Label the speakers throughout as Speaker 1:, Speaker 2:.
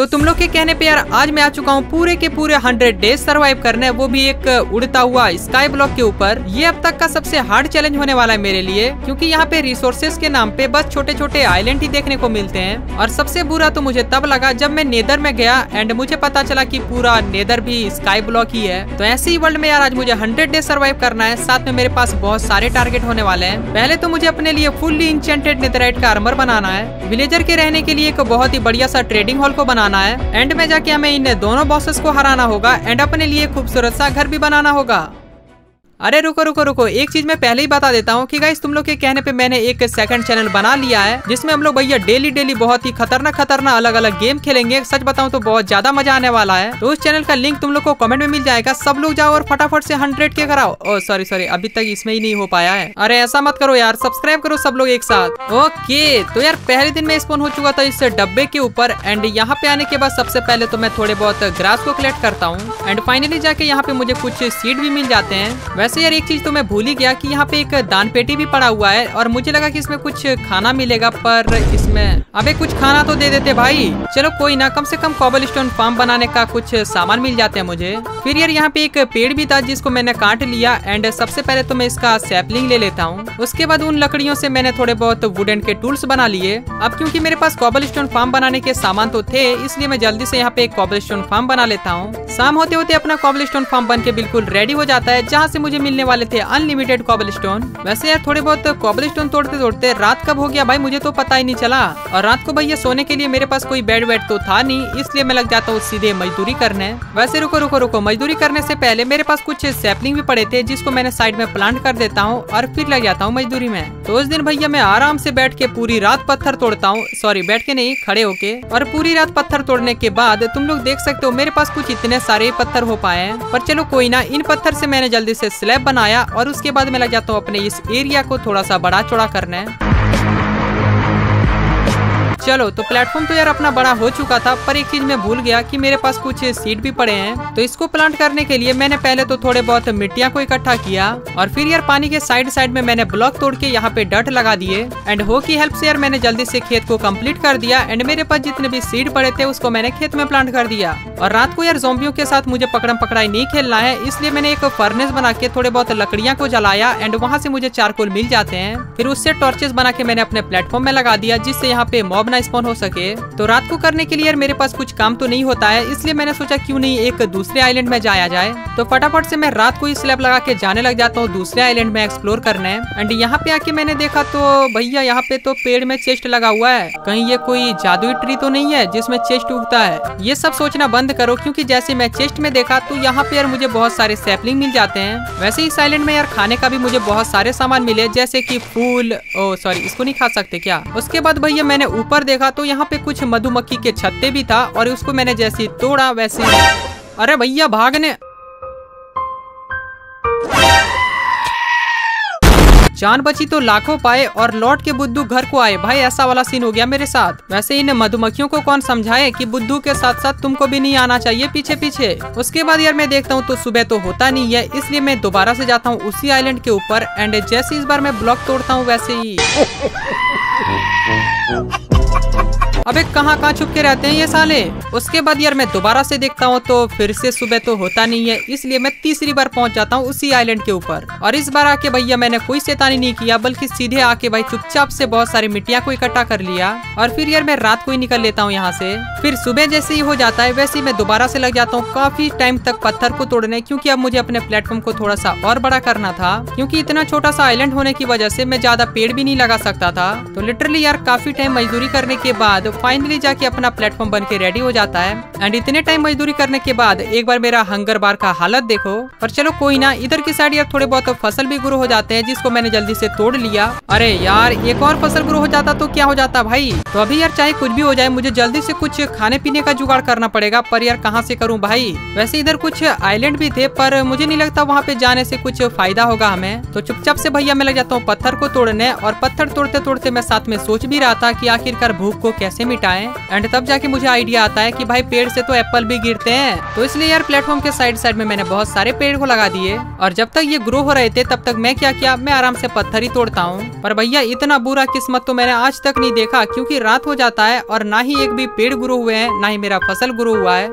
Speaker 1: तो तुम लोग के कहने पे यार, आज मैं आ चुका हूँ पूरे के पूरे हंड्रेड डेज़ सरवाइव करने। वो भी एक उड़ता हुआ स्काई ब्लॉक के ऊपर। ये अब तक का सबसे हार्ड चैलेंज होने वाला है मेरे लिए, क्योंकि यहाँ पे रिसोर्सेज के नाम पे बस छोटे छोटे आइलैंड ही देखने को मिलते हैं। और सबसे बुरा तो मुझे तब लगा जब मैं नेदर में गया एंड मुझे पता चला की पूरा नेदर भी स्काई ब्लॉक ही है। तो ऐसे ही वर्ल्ड में यार, आज मुझे हंड्रेड डेज़ सर्वाइव करना है। साथ में मेरे पास बहुत सारे टारगेट होने वाले हैं। पहले तो मुझे अपने लिए फुल्ली इंचेंटेड नेदराइट का आर्मर बनाना है। विलेजर के रहने के लिए एक बहुत ही बढ़िया सा ट्रेडिंग हॉल को बनाना है। एंड में जाके हमें इन दोनों बॉसेस को हराना होगा। एंड अपने लिए खूबसूरत सा घर भी बनाना होगा। अरे रुको रुको रुको, एक चीज़ मैं पहले ही बता देता हूँ कि गाइस तुम लोग के कहने पे मैंने एक सेकंड चैनल बना लिया है, जिसमें हम लोग भैया डेली डेली बहुत ही खतरनाक खतरनाक अलग अलग गेम खेलेंगे। सच बताऊँ तो बहुत ज़्यादा मज़ा आने वाला है। तो उस चैनल का लिंक तुम लोग को कमेंट में मिल जाएगा। सब लोग जाओ और फटाफट से हंड्रेड के कराओ। ओ सॉरी सॉरी अभी तक इसमें ही नहीं हो पाया है। अरे ऐसा मत करो यार सब्सक्राइब करो सब लोग एक साथ। ओके तो यार पहले दिन में स्पोन हो चुका था इस डब्बे के ऊपर एंड यहाँ पे आने के बाद सबसे पहले तो मैं थोड़े बहुत ग्रास को कलेक्ट करता हूँ एंड फाइनली जाके यहाँ पे मुझे कुछ सीड भी मिल जाते हैं। वैसे यार एक चीज़ तो मैं भूल ही गया कि यहाँ पे एक दान पेटी भी पड़ा हुआ है और मुझे लगा कि इसमें कुछ खाना मिलेगा, पर इसमें अबे कुछ खाना तो दे देते भाई। चलो कोई ना, कम से कम कॉबल स्टोन फार्म बनाने का कुछ सामान मिल जाते हैं मुझे। फिर यार यहाँ पे एक पेड़ भी था जिसको मैंने काट लिया एंड सबसे पहले तो मैं इसका सैपलिंग ले लेता हूँ। उसके बाद उन लकड़ियों से मैंने थोड़े बहुत वुडन के टूल्स बना लिए। अब क्योंकि मेरे पास कॉबल स्टोन फार्म बनाने के सामान तो थे, इसलिए मैं जल्दी से यहाँ पे एक कॉबल स्टोन फार्म बना लेता हूँ। शाम होते होते अपना कॉबल स्टोन फार्म बन के बिल्कुल रेडी हो जाता है, जहाँ से मुझे मिलने वाले थे अनलिमिटेड कॉबल स्टोन वैसे यार, थोड़े बहुत कॉबल स्टोन तोड़ते तोड़ते रात कब हो गया भाई, मुझे तो पता ही नहीं चला। और रात को भैया, सोने के लिए मेरे पास कोई बेड वेड तो था नहीं, इसलिए मैं लग जाता हूँ सीधे मजदूरी करने। वैसे रुको रुको रुको, मजदूरी करने से पहले मेरे पास कुछ सैपलिंग भी पड़े थे, जिसको मैंने साइड में प्लांट कर देता हूँ और फिर लग जाता हूँ मजदूरी में। तो उस दिन भैया, मैं आराम से बैठ के पूरी रात पत्थर तोड़ता हूँ सॉरी बैठ के नहीं, खड़े होके। और पूरी रात पत्थर तोड़ने के बाद तुम लोग देख सकते हो, मेरे पास कुछ इतने सारे पत्थर हो पाए हैं। पर चलो कोई ना, इन पत्थर से मैंने जल्दी से स्लैब बनाया और उसके बाद मैं लग जाता हूँ अपने इस एरिया को थोड़ा सा बड़ा चौड़ा करने चलो तो प्लेटफॉर्म तो यार अपना बड़ा हो चुका था, पर एक चीज़ मैं भूल गया कि मेरे पास कुछ सीड भी पड़े हैं। तो इसको प्लांट करने के लिए मैंने पहले तो थोड़े बहुत मिट्टियाँ को इकट्ठा किया, और फिर यार पानी के साइड साइड में मैंने ब्लॉक तोड़ के यहाँ पे डट लगा दिए। एंड हो की हेल्प से यार मैंने जल्दी से खेत को कंप्लीट कर दिया एंड मेरे पास जितने भी सीड पड़े थे, उसको मैंने खेत में प्लांट कर दिया। और रात को यार जोम्बियों के साथ मुझे पकड़म पकड़ाई नहीं खेलना है, इसलिए मैंने एक फर्नेस बना के थोड़े बहुत लकड़ियाँ को जलाया एंड वहाँ से मुझे चारकोल मिल जाते हैं। फिर उससे टॉर्चेस बना के मैंने अपने प्लेटफॉर्म में लगा दिया, जिससे यहाँ पे मॉब ना स्पॉन हो सके। तो रात को करने के लिए यार मेरे पास कुछ काम तो नहीं होता है, इसलिए मैंने सोचा क्यों नहीं एक दूसरे आइलैंड में जाया जाए। तो फटाफट से मैं रात को ही स्लैब लगा के जाने लग जाता हूँ दूसरे आइलैंड में एक्सप्लोर करने। एंड यहाँ पे आके मैंने देखा तो भैया यहाँ पे तो पेड़ में चेस्ट लगा हुआ है। कहीं ये कोई जादुई ट्री तो नहीं है जिसमें चेस्ट उगता है? ये सब सोचना बंद करो, क्यूँकी जैसे मैं चेस्ट में देखा तो यहाँ पे यार मुझे बहुत सारे सैपलिंग मिल जाते हैं। वैसे इस आइलैंड में यार खाने का भी मुझे बहुत सारे सामान मिले, जैसे की फूल, ओ सॉरी इसको नहीं खा सकते क्या? उसके बाद भैया मैंने ऊपर देखा तो यहाँ पे कुछ मधुमक्खी के छत्ते भी था और उसको मैंने जैसे तोड़ा वैसे अरे भैया, भागने। जान बची तो लाखों पाए और लौट के बुद्धू घर को आए। भाई, ऐसा वाला सीन हो गया मेरे साथ। वैसे इन मधुमक्खियों को कौन समझाए कि बुद्धू के साथ साथ तुमको भी नहीं आना चाहिए पीछे पीछे उसके बाद यार मैं देखता हूँ तो सुबह तो होता नहीं है, इसलिए मैं दोबारा से जाता हूँ उसी आइलैंड के ऊपर। एंड जैसे इस बार मैं ब्लॉक तोड़ता हूँ, वैसे ही। अबे कहाँ कहाँ छुप के रहते हैं ये साले? उसके बाद यार मैं दोबारा से देखता हूँ तो फिर से सुबह तो होता नहीं है, इसलिए मैं तीसरी बार पहुँच जाता हूँ उसी आइलैंड के ऊपर। और इस बार आके भैया मैंने कोई शैतानी नहीं किया, बल्कि सीधे आके भाई चुपचाप से बहुत सारी मिट्टियाँ को इकट्ठा कर लिया। और फिर यार मैं रात को ही निकल लेता हूँ यहाँ से। फिर सुबह जैसे ही हो जाता है, वैसे ही मैं दोबारा से लग जाता हूँ। काफ़ी टाइम तक पत्थर को तोड़ने, क्योंकि अब मुझे अपने प्लेटफॉर्म को थोड़ा सा और बड़ा करना था। क्योंकि इतना छोटा सा आइलैंड होने की वजह से मैं ज़्यादा पेड़ भी नहीं लगा सकता था। तो लिटरली यार काफ़ी टाइम मजदूरी करने के बाद फाइनली जाके अपना प्लेटफॉर्म बन के रेडी हो जाता है। एंड इतने टाइम मजदूरी करने के बाद एक बार मेरा हंगर बार का हालत देखो। पर चलो कोई ना, इधर की साइड यार थोड़े बहुत फ़सल भी गुरु हो जाते हैं, जिसको मैंने जल्दी से तोड़ लिया। अरे यार, एक और फ़सल ग्रो हो जाता तो क्या हो जाता भाई? तो अभी यार चाहे कुछ भी हो जाए, मुझे जल्दी से कुछ खाने पीने का जुगाड़ करना पड़ेगा, पर यार कहाँ से करूँ भाई? वैसे इधर कुछ आइलैंड भी थे, पर मुझे नहीं लगता वहाँ पे जाने से कुछ फ़ायदा होगा हमें। तो चुपचाप से भैया, मैं लग जाता हूँ पत्थर को तोड़ने, और पत्थर तोड़ते तोड़ते मैं साथ में सोच भी रहा था की आखिरकार भूख को कैसे कैसे मिटाएँ। एंड तब जाके मुझे आइडिया आता है की भाई पेड़ से तो एप्पल भी गिरते हैं। तो इसलिए यार प्लेटफॉर्म के साइड साइड में मैंने बहुत सारे पेड़ को लगा दिए। और जब तक ये ग्रो हो रहे थे, तब तक मैं क्या किया? मैं आराम से पत्थर ही तोड़ता हूँ। पर भैया, इतना बुरा किस्मत तो मैंने आज तक नहीं देखा, क्यूँकी रात हो जाता है और ना ही एक भी पेड़ ग्रो हुए है, ना ही मेरा फ़सल ग्रो हुआ है।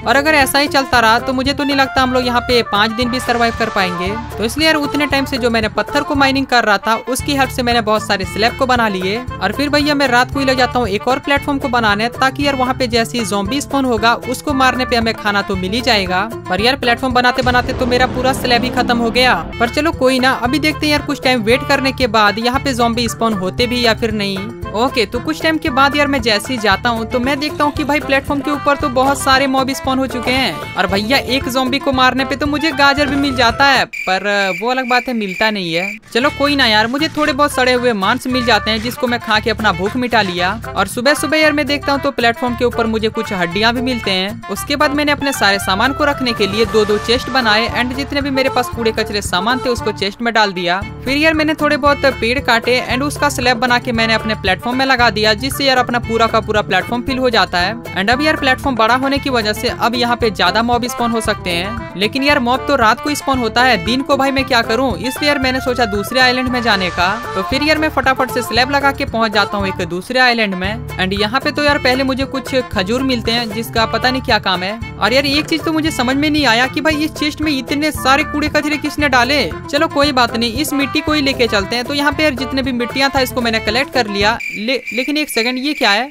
Speaker 1: और अगर ऐसा ही चलता रहा तो मुझे तो नहीं लगता हम लोग यहाँ पे पाँच दिन भी सरवाइव कर पाएँगे। तो इसलिए यार, उतने टाइम से जो मैंने पत्थर को माइनिंग कर रहा था, उसकी हेल्प से मैंने बहुत सारे स्लैब को बना लिए। और फिर भैया, मैं रात को ही लग जाता हूँ एक और प्लेटफॉर्म को बनाने, ताकि यार वहाँ पे जैसी जोम्बी स्पोन होगा, उसको मारने पे हमें खाना तो मिल ही जाएगा। पर यार प्लेटफॉर्म बनाते बनाते तो मेरा पूरा स्लैब ही खत्म हो गया। पर चलो कोई ना, अभी देखते हैं यार, कुछ टाइम वेट करने के बाद यहाँ पे जोम्बी स्पोन होते भी या फिर नहीं। ओके तो कुछ टाइम के बाद यार, मैं जैसे ही जाता हूँ तो मैं देखता हूँ की भाई प्लेटफॉर्म के ऊपर तो बहुत सारे मॉब हो चुके हैं। और भैया, एक जोम्बी को मारने पे तो मुझे गाजर भी मिल जाता है, पर वो अलग बात है, मिलता नहीं है। चलो, कोई ना यार, मुझे थोड़े बहुत सड़े हुए मांस मिल जाते हैं, जिसको मैं खा के अपना भूख मिटा लिया। और सुबह सुबह यार, मैं देखता हूँ तो प्लेटफॉर्म के ऊपर मुझे कुछ हड्डियाँ भी मिलते हैं। उसके बाद मैंने अपने सारे सामान को रखने के लिए दो दो चेस्ट बनाए, एंड जितने भी मेरे पास कूड़े कचरे सामान थे, उसको चेस्ट में डाल दिया। फिर यार मैंने थोड़े बहुत पेड़ काटे एंड उसका स्लैब बना के मैंने अपने प्लेटफॉर्म में लगा दिया, जिससे यार अपना पूरा का पूरा प्लेटफॉर्म फिल हो जाता है। एंड अब यार प्लेटफॉर्म बड़ा होने की वजह से अब यहाँ पे ज़्यादा मॉब स्पॉन हो सकते हैं। लेकिन यार मॉब तो रात को स्पॉन होता है। दिन को भाई मैं क्या करूँ? इसलिए यार मैंने सोचा दूसरे आइलैंड में जाने का। तो फिर यार मैं फटाफट से स्लैब लगा के पहुँच जाता हूँ एक दूसरे आइलैंड में। एंड यहाँ पे तो यार पहले मुझे कुछ खजूर मिलते हैं जिसका पता नहीं क्या काम है। और यार एक चीज़ तो मुझे समझ में नहीं आया कि भाई इस चेस्ट में इतने सारे कूड़े कचरे किसने डाले? चलो कोई बात नहीं इस मिट्टी को ही लेके चलते हैं। तो यहाँ पे यार जितने भी मिट्टियाँ था इसको मैंने कलेक्ट कर लिया। ले, लेकिन एक सेकंड ये क्या है?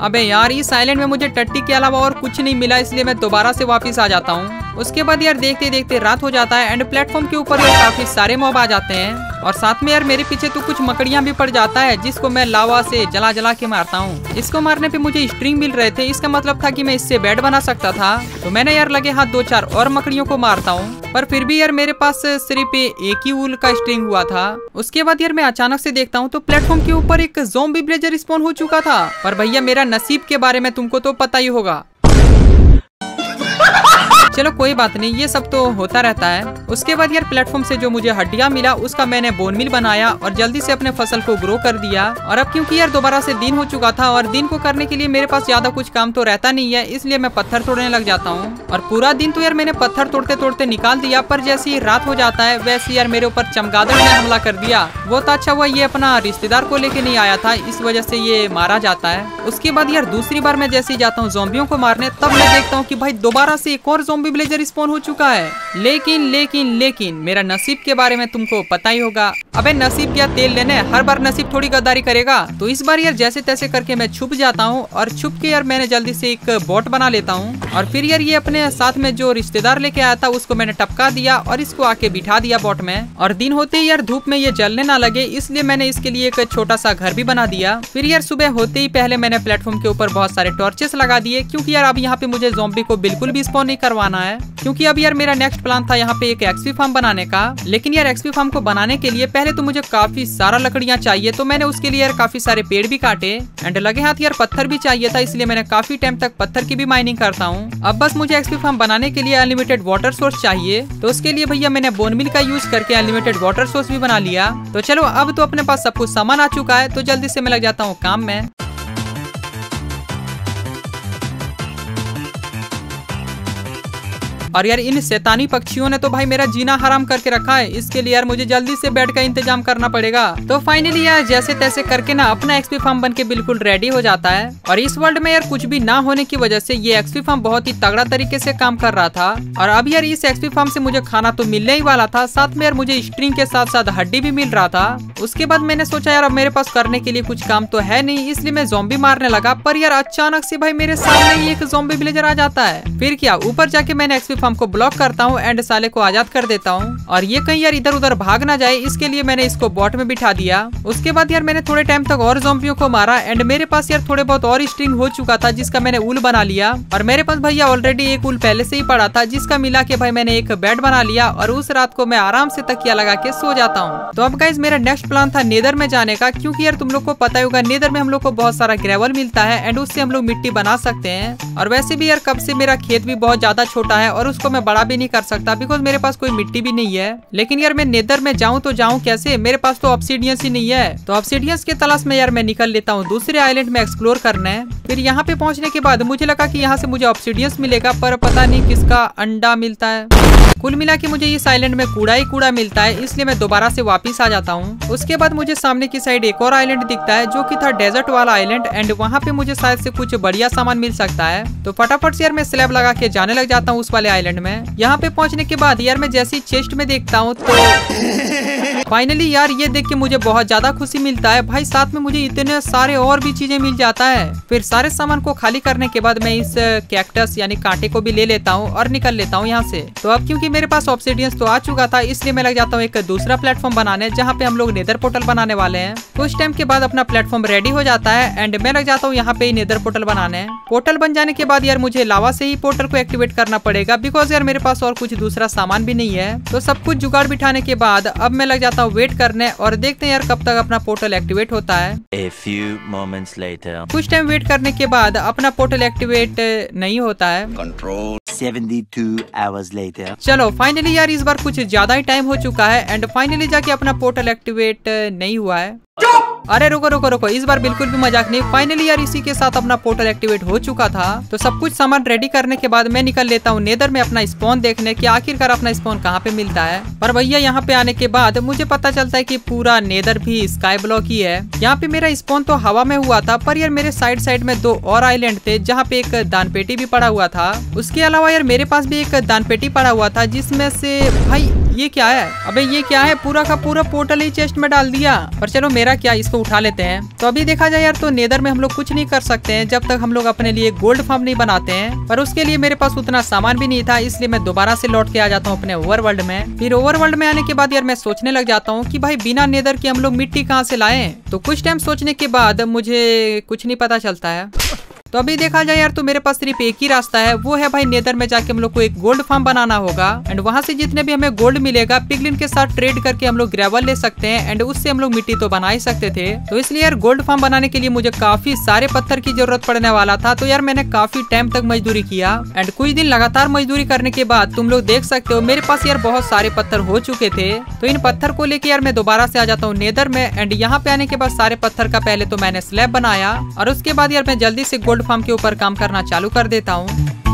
Speaker 1: अबे यार इस आइलैंड में मुझे टट्टी के अलावा और कुछ नहीं मिला इसलिए मैं दोबारा से वापस आ जाता हूँ। उसके बाद यार देखते देखते रात हो जाता है एंड प्लेटफॉर्म के ऊपर काफ़ी सारे मॉब आ जाते हैं। और साथ में यार मेरे पीछे तो कुछ मकड़ियाँ भी पड़ जाता है, जिसको मैं लावा से जला जला के मारता हूँ। इसको मारने पे मुझे स्ट्रिंग मिल रहे थे, इसका मतलब था कि मैं इससे बेड बना सकता था। तो मैंने यार लगे हाथ दो चार और मकड़ियों को मारता हूँ। पर फिर भी यार मेरे पास सिर्फ़ एक ही उल का स्ट्रिंग हुआ था। उसके बाद यार मैं अचानक से देखता हूँ तो प्लेटफॉर्म के ऊपर एक जोम्बी ब्लेजर स्पॉन हो चुका था। पर भैया मेरा नसीब के बारे में तुमको तो पता ही होगा। चलो कोई बात नहीं, ये सब तो होता रहता है। उसके बाद यार प्लेटफॉर्म से जो मुझे हड्डियाँ मिला, उसका मैंने बोन मिल बनाया और जल्दी से अपने फ़सल को ग्रो कर दिया। और अब क्योंकि यार दोबारा से दिन हो चुका था और दिन को करने के लिए मेरे पास ज़्यादा कुछ काम तो रहता नहीं है, इसलिए मैं पत्थर तोड़ने लग जाता हूँ। और पूरा दिन तो यार मैंने पत्थर तोड़ते तोड़ते निकाल दिया, पर जैसे ही रात हो जाता है, वैसे यार मेरे ऊपर चमगादड़ ने हमला कर दिया। वो तो अच्छा हुआ ये अपना रिश्तेदार को लेके नहीं आया था, इस वजह से ये मारा जाता है। उसके बाद यार दूसरी बार मैं जैसे ही जाता हूँ जोम्बियों को मारने, तब मैं देखता हूँ की भाई दोबारा से एक और जोम्बी ब्लेजर स्पॉन हो चुका है। लेकिन लेकिन लेकिन, मेरा नसीब के बारे में तुमको पता ही होगा। अबे नसीब क्या तेल लेने? हर बार नसीब थोड़ी गद्दारी करेगा। तो इस बार यार जैसे तैसे करके मैं छुप जाता हूँ और छुप के यार मैंने जल्दी से एक बोट बना लेता हूँ। और फिर यार ये अपने साथ में जो रिश्तेदार लेके आया था, उसको मैंने टपका दिया और इसको आके बिठा दिया बोट में। और दिन होते ही यार धूप में ये जलने ना लगे, इसलिए मैंने इसके लिए एक छोटा सा घर भी बना दिया। फिर यार सुबह होते ही पहले मैंने प्लेटफॉर्म के ऊपर बहुत सारे टॉर्चेस लगा दिए, क्यूँकी यार अब यहाँ पे मुझे जोम्बी को बिल्कुल भी स्पॉन नहीं करवाना है। क्यूँकी अब यार मेरा नेक्स्ट प्लान था यहाँ पे एक एक्सपी फार्म बनाने का। लेकिन यार एक्सपी फार्म को बनाने के लिए पहले तो मुझे काफ़ी सारा लकड़ियाँ चाहिए तो मैंने उसके लिए यार काफ़ी सारे पेड़ भी काटे एंड लगे हाथ यार पत्थर भी चाहिए था, इसलिए मैंने काफ़ी टाइम तक पत्थर की भी माइनिंग करता हूँ। अब बस मुझे एक्सपी फार्म बनाने के लिए अनलिमिटेड वाटर सोर्स चाहिए तो उसके लिए भैया मैंने बोनमिल का यूज़ करके अनलिमिटेड वाटर सोर्स भी बना लिया। तो चलो, अब तो अपने पास सब कुछ सामान आ चुका है तो जल्दी से मैं लग जाता हूँ काम में। और यार इन शैतानी पक्षियों ने तो भाई मेरा जीना हराम करके रखा है। इसके लिए यार मुझे जल्दी से बेड का इंतज़ाम करना पड़ेगा। तो फाइनली यार जैसे तैसे करके ना अपना एक्सपी फार्म बन के बिल्कुल रेडी हो जाता है। और इस वर्ल्ड में यार कुछ भी ना होने की वजह से ये एक्सपी फार्म बहुत ही तगड़ा तरीके से काम कर रहा था। और अब यार इस एक्सपी फार्म से मुझे खाना तो मिलने ही वाला था। साथ में यार मुझे स्ट्रिंग के साथ साथ हड्डी भी मिल रहा था। उसके बाद मैंने सोचा यार अब मेरे पास करने के लिए कुछ काम तो है नहीं, इसलिए मैं जोम्बी मारने लगा। पर यार अचानक से भाई मेरे सामने ही एक जोम्बी विलेजर आ जाता है। फिर क्या, ऊपर जाके मैंने एक्सपी फार्म को ब्लॉक करता हूँ एंड साले को आज़ाद कर देता हूँ। और ये कहीं यार इधर उधर भाग ना जाए, इसके लिए मैंने इसको बॉट में बिठा दिया। उसके बाद यार मैंने थोड़े टाइम तक और जोम्बियों को मारा एंड मेरे पास यार थोड़े बहुत और स्ट्रिंग हो चुका था, जिसका मैंने उल बना लिया। और मेरे पास भैया ऑलरेडी एक उल पहले से ही पड़ा था, जिसका मिला के भाई मैंने एक बेड बना लिया और उस रात को मैं आराम से तकिया लगा के सो जाता हूँ। तो अब गाइज़ मेरा नेक्स्ट प्लान था नेदर में जाने का, क्योंकि यार तुम लोग को पता ही होगा नेदर में हम लोग को बहुत सारा ग्रेवल मिलता है एंड उससे हम लोग मिट्टी बना सकते हैं। और वैसे भी यार कब से मेरा खेत भी बहुत ज़्यादा छोटा है और उसको मैं बड़ा भी नहीं कर सकता बिकॉज़ मेरे पास कोई मिट्टी भी नहीं है। लेकिन यार मैं नेदर में जाऊँ तो जाऊँ कैसे? मेरे पास तो ऑप्सीडियंस ही नहीं है। तो ऑप्सीडियंस के तलाश में यार मैं निकल लेता हूँ, दूसरे आईलैंड में एक्सप्लोर करना है। फिर यहाँ पे पहुँचने के बाद मुझे लगा की यहाँ से मुझे ऑप्सीडियंस मिलेगा, पर पता नहीं किसका अंडा मिलता है। कुल मिला के मुझे इस आइलैंड में कूड़ा ही कूड़ा मिलता है, इसलिए मैं दोबारा से वापस आ जाता हूँ। उसके बाद मुझे सामने की साइड एक और आइलैंड दिखता है, जो कि था डेजर्ट वाला आइलैंड एंड वहाँ पे मुझे शायद से कुछ बढ़िया सामान मिल सकता है। तो फटाफट से यार मैं स्लैब लगा के जाने लग जाता हूँ उस वाले आइलैंड में। यहाँ पे पहुँचने के बाद यार मैं जैसी चेस्ट में देखता हूँ तो फाइनली यार ये देख के मुझे बहुत ज़्यादा खुशी मिलता है। भाई, साथ में मुझे इतने सारे और भी चीज़ें मिल जाता है। फिर सारे सामान को खाली करने के बाद मैं इस कैक्टस यानी कांटे को भी ले लेता हूँ और निकल लेता हूँ यहाँ से। तो अब क्योंकि मेरे पास ऑप्सीडियंस तो आ चुका था इसलिए मैं लग जाता हूँ एक दूसरा प्लेटफॉर्म बनाने जहाँ पे हम लोग नेदर पोर्टल बनाने वाले हैं कुछ टाइम के बाद अपना प्लेटफॉर्म रेडी हो जाता है एंड मैं लग जाता हूँ यहाँ पे नेदर पोर्टल बनाने पोर्टल बन जाने के बाद यार मुझे लावा से ही पोर्टल को एक्टिवेट करना पड़ेगा बिकॉज़ यार मेरे पास और कुछ दूसरा सामान भी नहीं है तो सब कुछ जुगाड़ बिठाने के बाद अब मैं लग जाता हूँ वेट करने और देखते हैं यार कब तक अपना पोर्टल एक्टिवेट होता है. कुछ टाइम वेट करने के बाद अपना पोर्टल एक्टिवेट नहीं होता है
Speaker 2: Control. 72 hours later.
Speaker 1: चलो फाइनली यार इस बार कुछ ज़्यादा ही टाइम हो चुका है एंड फाइनली जाके अपना पोर्टल एक्टिवेट नहीं हुआ है अरे, रुको रुको रुको, इस बार बिल्कुल भी मज़ाक नहीं। फाइनली यार, इसी के साथ अपना पोर्टल एक्टिवेट हो चुका था। तो सब कुछ सामान रेडी करने के बाद मैं निकल लेता हूँ नेदर में अपना स्पॉन देखने की आखिरकार अपना स्पॉन कहाँ पे मिलता है। पर भैया, यहाँ पे आने के बाद मुझे पता चलता है की पूरा नेदर भी स्काई ब्लॉक ही है। यहाँ पे मेरा स्पॉन तो हवा में हुआ था, पर यार मेरे साइड साइड में दो और आईलैंड थे, जहाँ पे एक दान पेटी भी पड़ा हुआ था। उसके अलावा यार मेरे पास भी एक दान पेटी पड़ा हुआ था, जिसमें से भाई ये क्या है? अबे ये क्या है? पूरा का पूरा पोर्टल ही चेस्ट में डाल दिया। पर चलो मेरा क्या? इसको उठा लेते हैं। तो अभी देखा जाए यार तो नेदर में हम लोग कुछ नहीं कर सकते हैं, जब तक हम लोग अपने लिए गोल्ड फार्म नहीं बनाते हैं। पर उसके लिए मेरे पास उतना सामान भी नहीं था, इसलिए मैं दोबारा से लौट के आ जाता हूँ अपने ओवर वर्ल्ड में। फिर ओवर वर्ल्ड में आने के बाद यार मैं सोचने लग जाता हूँ की भाई बिना नेदर के हम लोग मिट्टी कहाँ से लाए? तो कुछ टाइम सोचने के बाद मुझे कुछ नहीं पता चलता है। तो अभी देखा जाए यार तो मेरे पास सिर्फ़ एक ही रास्ता है। वो है भाई, नेदर में जाके हम लोग को एक गोल्ड फार्म बनाना होगा। एंड वहाँ से जितने भी हमें गोल्ड मिलेगा, पिगलिन के साथ ट्रेड करके हम लोग ग्रेवल ले सकते हैं। एंड उससे हम लोग मिट्टी तो बना ही सकते थे। तो इसलिए यार गोल्ड फार्म बनाने के लिए मुझे काफ़ी सारे पत्थर की ज़रूरत पड़ने वाला था। तो यार, मैंने काफ़ी टाइम तक मजदूरी किया। एंड कुछ दिन लगातार मजदूरी करने के बाद तुम लोग देख सकते हो, मेरे पास यार बहुत सारे पत्थर हो चुके थे। तो इन पत्थर को लेके यार, मैं दोबारा से आ जाता हूँ नेदर में। एंड यहाँ पे आने के बाद सारे पत्थर का पहले तो मैंने स्लैब बनाया। और उसके बाद यार, मैं जल्दी से गोल्ड फार्म के ऊपर काम करना चालू कर देता हूँ।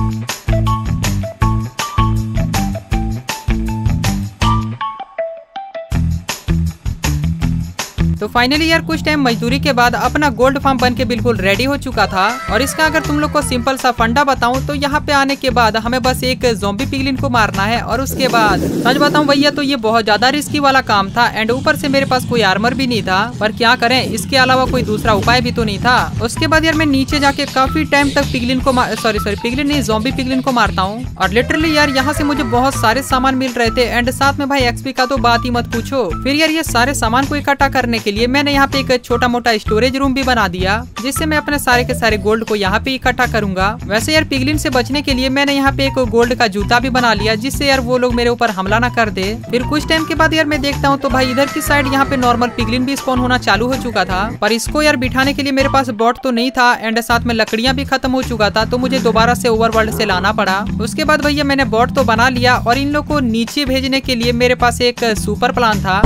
Speaker 1: तो फाइनली यार कुछ टाइम मजदूरी के बाद अपना गोल्ड फार्म बन के बिल्कुल रेडी हो चुका था। और इसका अगर तुम लोग को सिंपल सा फंडा बताऊँ तो यहाँ पे आने के बाद हमें बस एक जोम्बी पिगलिन को मारना है और उसके बाद, सच बताऊँ भैया तो ये बहुत ज़्यादा रिस्की वाला काम था एंड ऊपर से मेरे पास कोई आर्मर भी नहीं था। पर क्या करें, इसके अलावा कोई दूसरा उपाय भी तो नहीं था। उसके बाद यार मैं नीचे जाके काफ़ी टाइम तक पिगलिन को सॉरी सॉरी पिगलिन नहीं जोम्बी पिगलिन को मारता हूँ। और लिटरली यार यहाँ से मुझे बहुत सारे सामान मिल रहे थे एंड साथ में भाई एक्सपी का तो बात ही मत पूछो। फिर यार ये सारे सामान को इकट्ठा करने के लिए मैंने यहाँ पे एक छोटा मोटा स्टोरेज रूम भी बना दिया, जिससे मैं अपने सारे के सारे गोल्ड को यहाँ पे इकट्ठा करूँगा। वैसे यार पिगलिन से बचने के लिए मैंने यहाँ पे एक गोल्ड का जूता भी बना लिया, जिससे यार वो लोग मेरे ऊपर हमला ना कर दे। फिर कुछ टाइम के बाद यार मैं देखता हूँ तो भाई इधर की साइड यहाँ पे नॉर्मल पिगलिन भी स्पॉन होना चालू हो चुका था। पर इसको यार बिठाने के लिए मेरे पास बॉट तो नहीं था एंड साथ में लकड़ियाँ भी खत्म हो चुका था तो मुझे दोबारा से ओवरवर्ल्ड से लाना पड़ा। उसके बाद भैया मैंने बॉट तो बना लिया, और इन लोग को नीचे भेजने के लिए मेरे पास एक सुपर प्लान था।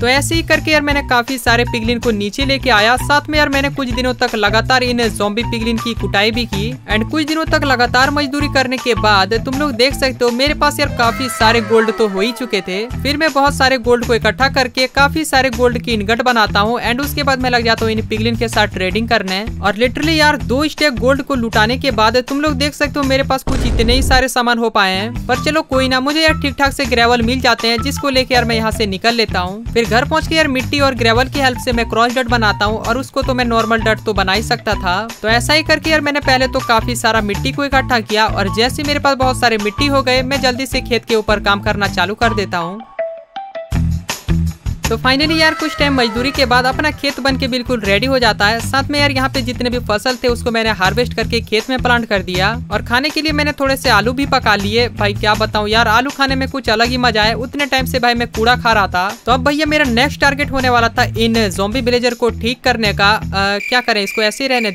Speaker 1: तो ऐसे ही करके यार मैंने काफ़ी सारे पिगलिन को नीचे लेके आया। साथ में यार मैंने कुछ दिनों तक लगातार इन जोम्बी पिगलिन की कुटाई भी की। एंड कुछ दिनों तक लगातार मजदूरी करने के बाद तुम लोग देख सकते हो, मेरे पास यार काफ़ी सारे गोल्ड तो हो ही चुके थे। फिर मैं बहुत सारे गोल्ड को इकट्ठा करके काफ़ी सारे गोल्ड की इनगट बनाता हूँ। एंड उसके बाद मैं लग जाता हूँ इन पिगलिन के साथ ट्रेडिंग करने। और लिटरली यार दो स्टेक गोल्ड को लुटाने के बाद तुम लोग देख सकते हो मेरे पास कुछ इतने ही सारे सामान हो पाए हैं। पर चलो कोई ना, मुझे यार ठीक ठाक से ग्रेवल मिल जाते हैं, जिसको लेके यार मैं यहाँ से निकल लेता हूँ। फिर घर पहुँच के यार मिट्टी और ग्रेवल की हेल्प से मैं क्रॉस डट बनाता हूँ और उसको तो मैं नॉर्मल डट तो बना ही सकता था। तो ऐसा ही करके यार मैंने पहले तो काफ़ी सारा मिट्टी को इकट्ठा किया और जैसे मेरे पास बहुत सारे मिट्टी हो गए, मैं जल्दी से खेत के ऊपर काम करना चालू कर देता हूँ। तो फाइनली यार कुछ टाइम मजदूरी के बाद अपना खेत बन के बिल्कुल रेडी हो जाता है। साथ में यार यहाँ पे जितने भी फ़सल थे उसको मैंने हार्वेस्ट करके खेत में प्लांट कर दिया। और खाने के लिए मैंने थोड़े से आलू भी पका लिए। भाई क्या बताऊँ यार आलू खाने में कुछ अलग ही मज़ा है। उतने टाइम से भाई मैं कूड़ा खा रहा था। तो अब भैया मेरा नेक्स्ट टारगेट होने वाला था इन जोम्बी विलेजर को ठीक करने का। आ, क्या करें इसको ऐसे ही रहने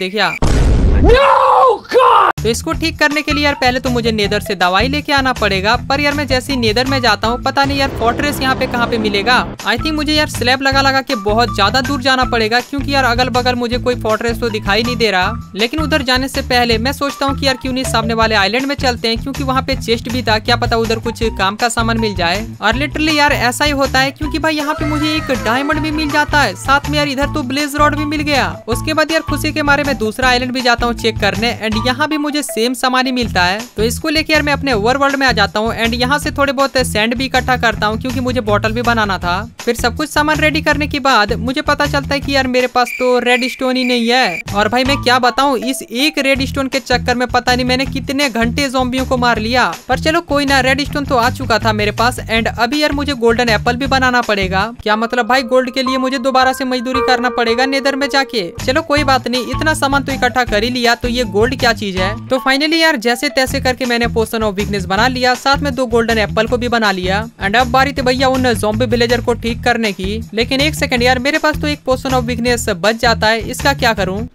Speaker 1: देखिया तो इसको ठीक करने के लिए यार, पहले तो मुझे नेदर से दवाई लेके आना पड़ेगा, पर यार मैं जैसे ही नेदर में जाता हूँ, पता नहीं यार फोर्ट्रेस यहाँ पे कहाँ पे मिलेगा। आई थिंक मुझे यार स्लैब लगा लगा के बहुत ज़्यादा दूर जाना पड़ेगा, क्योंकि यार अगल बगल मुझे कोई फोर्ट्रेस तो दिखाई नहीं दे रहा। लेकिन उधर जाने से पहले मैं सोचता हूँ की यार क्यों नहीं सामने वाले आईलैंड में चलते हैं, क्यूँकी वहाँ पे चेस्ट भी था, क्या पता उधर कुछ काम का सामान मिल जाए। और लिटरली यार ऐसा ही होता है, क्यूँकी भाई यहाँ पे मुझे एक डायमंड भी मिल जाता है, साथ में यार इधर तो ब्लेज रॉड भी मिल गया। उसके बाद यार खुशी के मारे मैं दूसरा आइलैंड भी जाता हूँ चेक करने एंड यहाँ भी मुझे सेम सामान ही मिलता है। तो इसको लेके यार मैं अपने ओवर वर्ल्ड में आ जाता हूँ। एंड यहाँ से थोड़े बहुत सैंड भी इकट्ठा करता हूँ क्योंकि मुझे बॉटल भी बनाना था। फिर सब कुछ सामान रेडी करने के बाद मुझे पता चलता है कि यार मेरे पास तो रेड स्टोन ही नहीं है। और भाई मैं क्या बताऊँ, इस एक रेड स्टोन के चक्कर में पता नहीं मैंने कितने घंटे जोम्बियों को मार लिया। पर चलो कोई ना रेड स्टोन तो आ चुका था मेरे पास। एंड अभी यार मुझे गोल्डन एप्पल भी बनाना पड़ेगा। क्या मतलब भाई गोल्ड के लिए मुझे दोबारा से मजदूरी करना पड़ेगा नेदर में जाके? चलो कोई बात नहीं, इतना सामान तो इकट्ठा कर ही लिया। तो ये गोल्ड क्या चीज़ है? तो फाइनली यार, जैसे तैसे करके मैंने पोस्टन ऑफ़ वीकनेस बना लिया, साथ में दो गोल्डन एप्पल को भी बना लिया। एंड अब बारी थी भैया उन जोम्बी विलेजर को ठीक करने की। लेकिन एक सेकंड यार, मेरे पास तो एक पोस्टन ऑफ़ वीकनेस बच जाता है, इसका क्या करूँ?